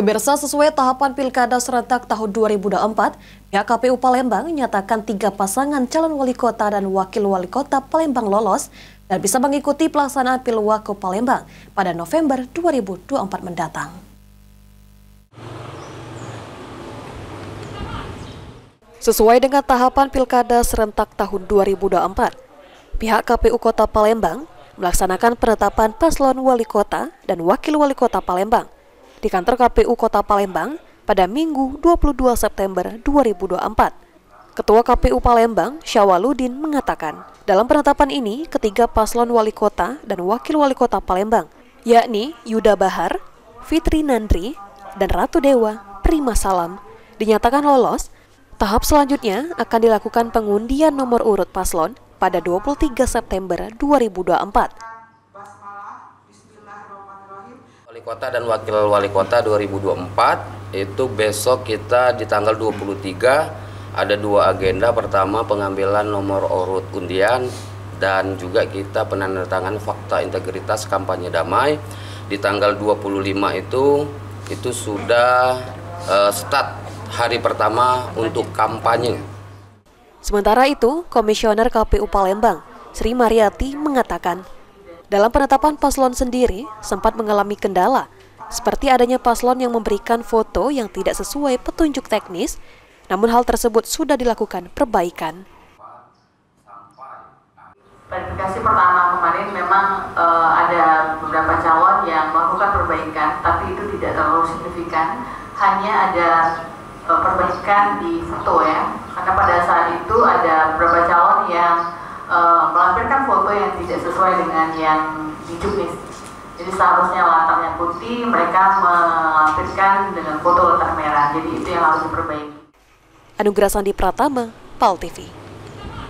Pemirsa sesuai tahapan Pilkada serentak tahun 2024, pihak KPU Palembang menyatakan tiga pasangan calon wali kota dan wakil wali kota Palembang lolos dan bisa mengikuti pelaksanaan Pilwako Palembang pada November 2024 mendatang. Sesuai dengan tahapan Pilkada serentak tahun 2024, pihak KPU Kota Palembang melaksanakan penetapan paslon wali kota dan wakil wali kota Palembang di kantor KPU Kota Palembang pada Minggu 22 September 2024. Ketua KPU Palembang, Syawaludin, mengatakan, dalam penetapan ini, ketiga paslon wali kota dan wakil wali kota Palembang, yakni Yuda Bahar, Fitri Nandri, dan Ratu Dewa, Prima Salam, dinyatakan lolos. Tahap selanjutnya akan dilakukan pengundian nomor urut paslon pada 23 September 2024. Wali Kota dan Wakil Wali Kota 2024 itu besok kita di tanggal 23 ada dua agenda. Pertama pengambilan nomor urut undian dan juga kita penandatangan fakta integritas kampanye damai. Di tanggal 25 itu itu sudah uh, start hari pertama untuk kampanye. Sementara itu, Komisioner KPU Palembang, Sri Mariati mengatakan dalam penetapan paslon sendiri sempat mengalami kendala, seperti adanya paslon yang memberikan foto yang tidak sesuai petunjuk teknis, namun hal tersebut sudah dilakukan perbaikan. Verifikasi pertama kemarin memang e, ada beberapa calon yang melakukan perbaikan, tapi itu tidak terlalu signifikan. Hanya ada e, perbaikan di foto ya, karena pada saat itu ada beberapa foto yang tidak sesuai dengan yang dijuknis. Jadi seharusnya latarnya putih, mereka melampirkan dengan foto latar merah. Jadi itu yang harus diperbaiki. Anugerah Sandi Pratama, PAL TV.